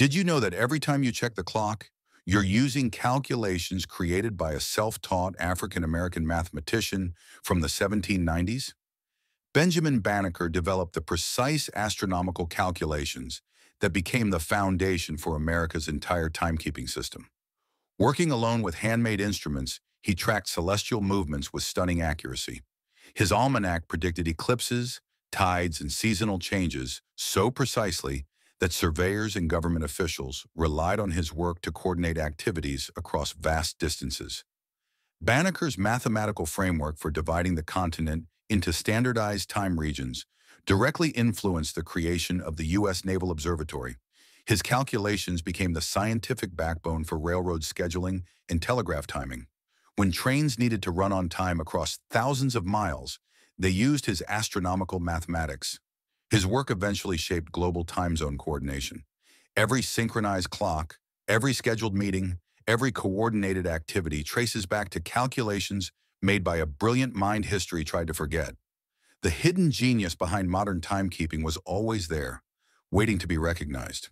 Did you know that every time you check the clock, you're using calculations created by a self-taught African-American mathematician from the 1790s? Benjamin Banneker developed the precise astronomical calculations that became the foundation for America's entire timekeeping system. Working alone with handmade instruments, he tracked celestial movements with stunning accuracy. His almanac predicted eclipses, tides, and seasonal changes so precisely that surveyors and government officials relied on his work to coordinate activities across vast distances. Banneker's mathematical framework for dividing the continent into standardized time regions directly influenced the creation of the U.S. Naval Observatory. His calculations became the scientific backbone for railroad scheduling and telegraph timing. When trains needed to run on time across thousands of miles, they used his astronomical mathematics. His work eventually shaped global time zone coordination. Every synchronized clock, every scheduled meeting, every coordinated activity traces back to calculations made by a brilliant mind history tried to forget. The hidden genius behind modern timekeeping was always there, waiting to be recognized.